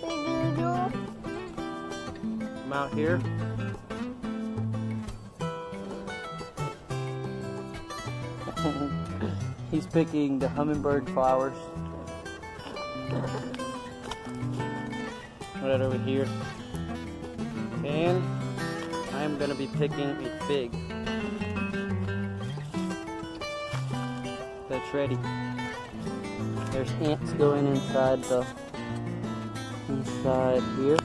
Did you do? I'm out here. He's picking the hummingbird flowers. Right over here. And I'm gonna be picking a fig. That's ready. There's ants going inside the inside here.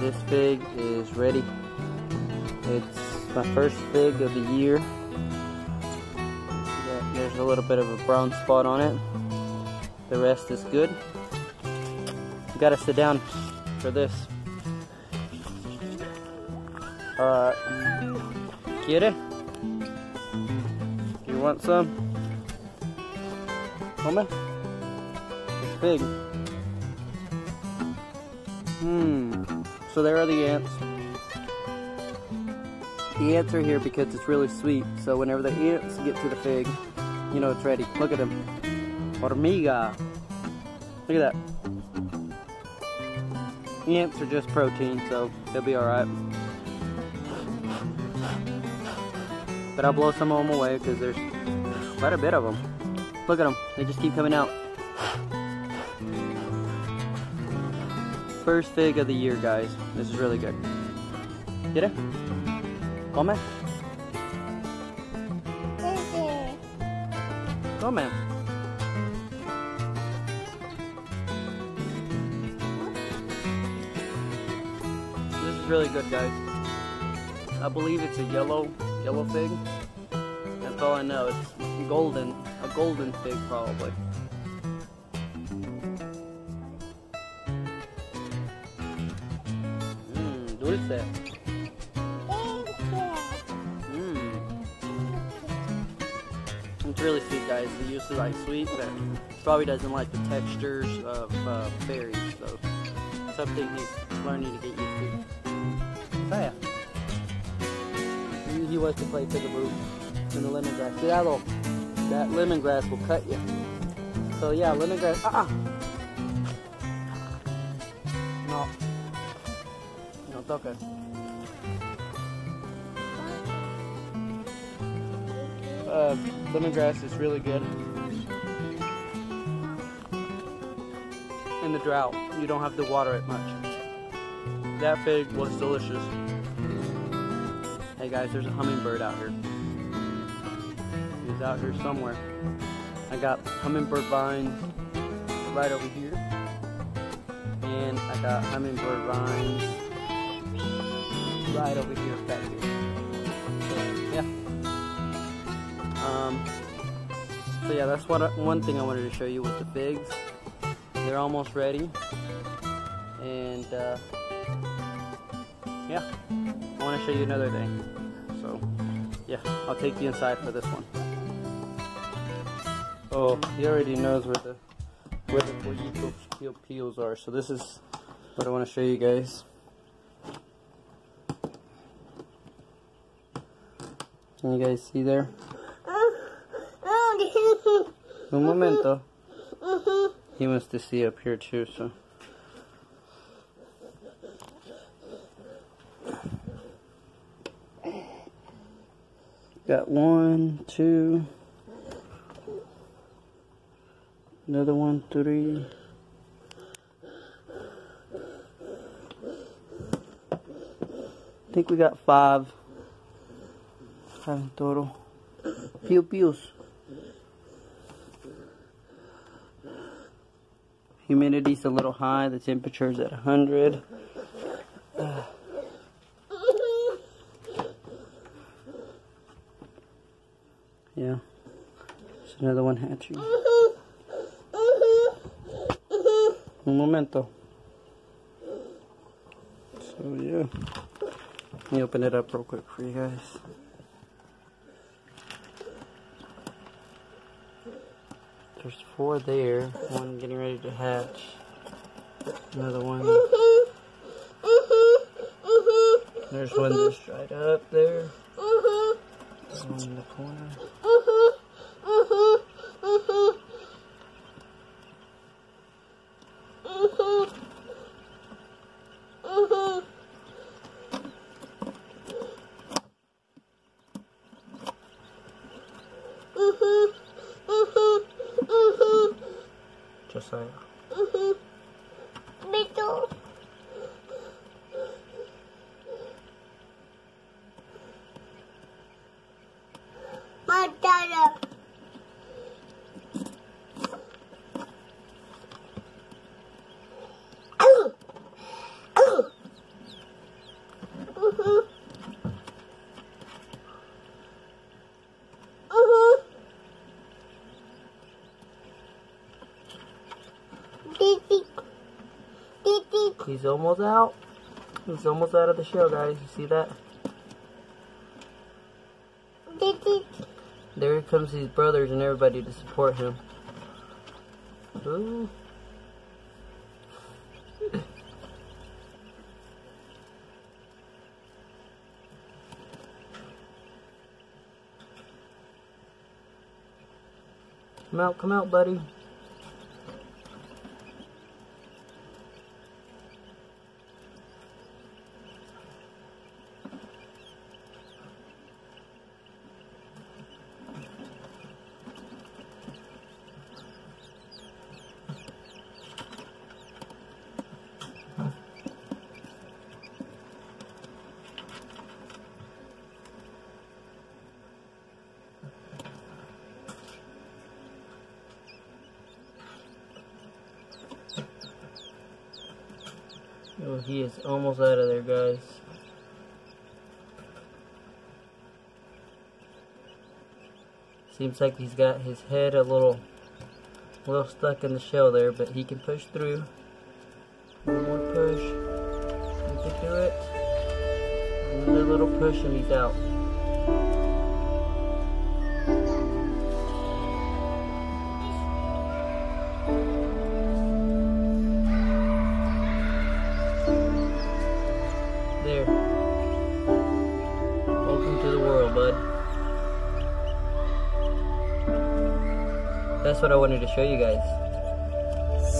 This fig is ready. It's my first fig of the year. There's a little bit of a brown spot on it. The rest is good. You gotta sit down for this. Alright. Get it? You want some? Come. It's big. Hmm. So there are the ants. The ants are here because it's really sweet. So whenever the ants get to the fig, you know it's ready. Look at them. Hormiga. Look at that. Ants are just protein, so they'll be alright. But I'll blow some of them away because there's quite a bit of them. Look at them. They just keep coming out. First fig of the year, guys. This is really good. Get it? Come Is Come This is really good, guys. I believe it's a yellow, yellow fig. That's all I know. It's golden, a golden fig probably. Like sweet, but probably doesn't like the textures of uh, berries, so something he's learning to get used to. Oh yeah. He, he wants to play peekaboo in the lemongrass. See that little, that lemongrass will cut you. So yeah, lemongrass. Ah. Uh No. No, it's okay. uh, lemongrass is really good. The drought, you don't have to water it much. That fig was delicious. Hey guys, there's a hummingbird out here. He's out here somewhere. I got hummingbird vines right over here. And I got hummingbird vines right over here back here. So, yeah. Um, so yeah, that's what I, one thing I wanted to show you with the figs. They're almost ready, and uh, yeah, I want to show you another thing. So yeah, I'll take you inside for this one. Oh, he already knows where the where the pollito peel peels are. So this is what I want to show you guys. Can you guys see there? Oh, Un momento. He wants to see up here too, so. Got one, two, another one, three. I think we got five. Five total. Pew pews. Humidity's a little high. The temperature's at 100. Uh, yeah. There's another one hatching. Un momento. So, yeah. Let me open it up real quick for you guys. There's four there. One getting ready to hatch. Another one. Mm-hmm. Mm-hmm. Mm-hmm. There's one just right up there. One in the corner. Josiah. Beetle. My dada. Didi. Didi. He's almost out. He's almost out of the shell, guys. You see that? There comes his brothers and everybody to support him. Ooh. Come out, come out, buddy. Oh, he is almost out of there, guys. Seems like he's got his head a little, a little stuck in the shell there, but he can push through. One more push. He can do it. Another little push and he's out. There. Welcome to the world, bud. That's what I wanted to show you guys.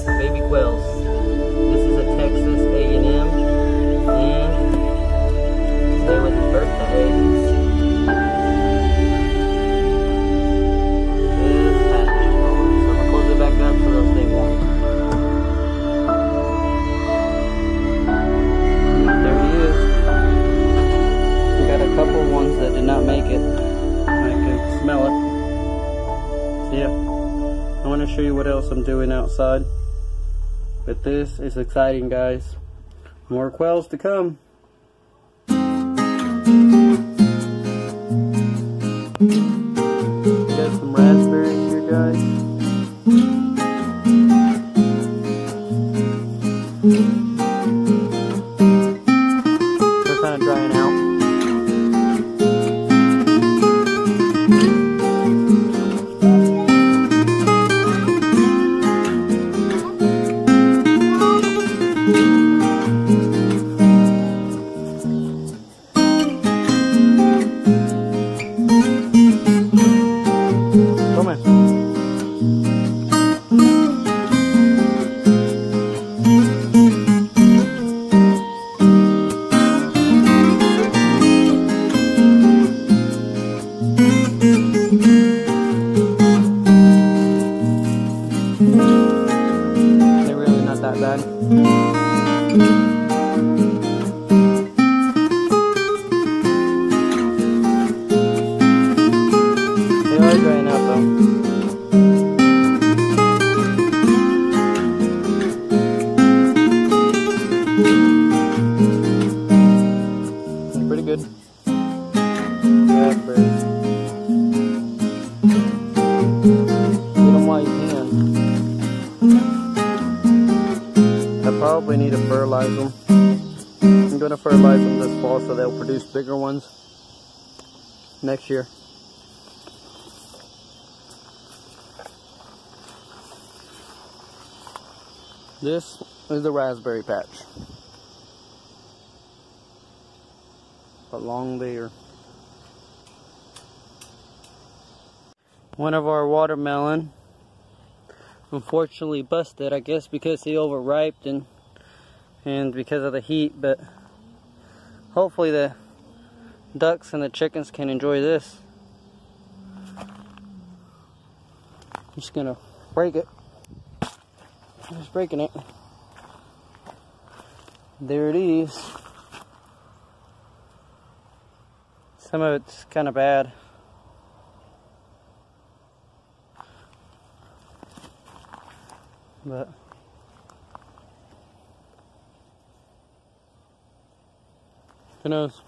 Baby quails. This did not make it. I can smell it. So yeah, I want to show you what else I'm doing outside. But this is exciting, guys. More quails to come. So they'll produce bigger ones next year. This is the raspberry patch. Along there. One of our watermelon unfortunately busted, I guess because he overripe and and because of the heat, but hopefully the ducks and the chickens can enjoy this. I'm just gonna break it. I'm just breaking it. There it is. Some of it's kind of bad. But who knows?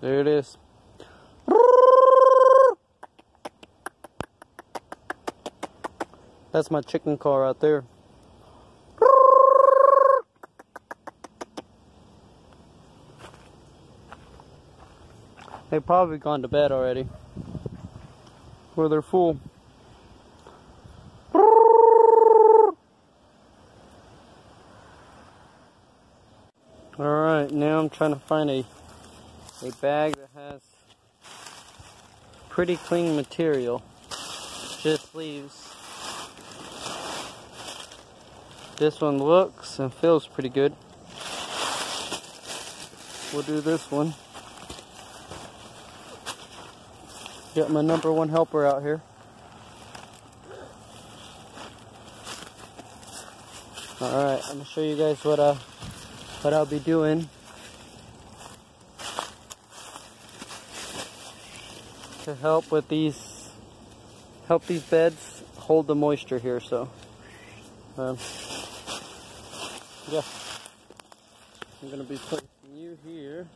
There it is. That's my chicken car out there. They've probably gone to bed already. Or they're full. Alright, now I'm trying to find a a bag that has pretty clean material. Just leaves. This one looks and feels pretty good. We'll do this one. Got my number one helper out here. Alright, I'm gonna show you guys what I what I'll be doing to help with these help these beds hold the moisture here so um, yeah. I'm gonna be placing you here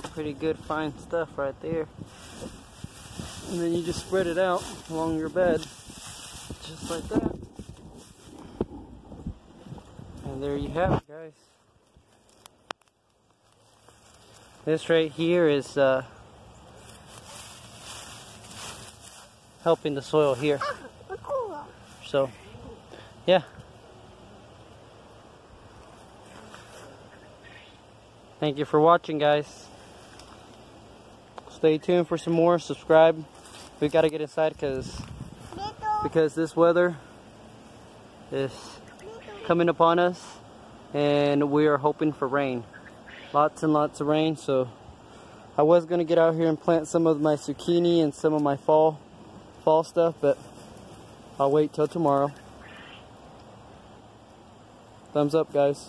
some pretty good fine stuff right there. And then you just spread it out along your bed, just like that. And there you have it, guys. This right here is uh, helping the soil here. So, yeah. Thank you for watching, guys. Stay tuned for some more. Subscribe. We gotta get inside because because this weather is coming upon us, and we are hoping for rain. Lots and lots of rain. So I was gonna get out here and plant some of my zucchini and some of my fall fall stuff, but I'll wait till tomorrow. Thumbs up, guys.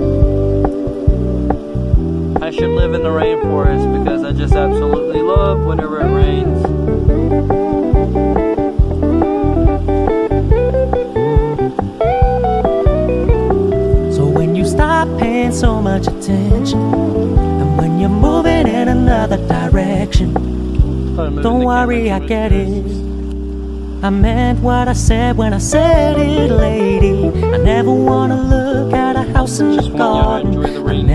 I should live in the rainforest because I just absolutely love whenever it rains. So when you stop paying so much attention, and when you're moving in another direction, Don't worry, I get it. I meant what I said when I said it, lady. I never wanna look at a house in the Just want you to garden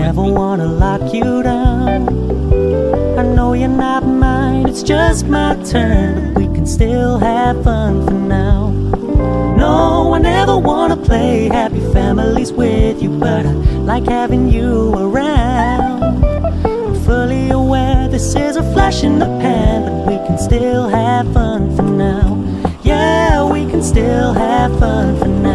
never wanna lock you down. I know you're not mine, it's just my turn. But we can still have fun for now. No, I never wanna play happy families with you, but I like having you around. I'm fully aware this is a flash in the pan, but we can still have fun for now. Yeah, we can still have fun for now.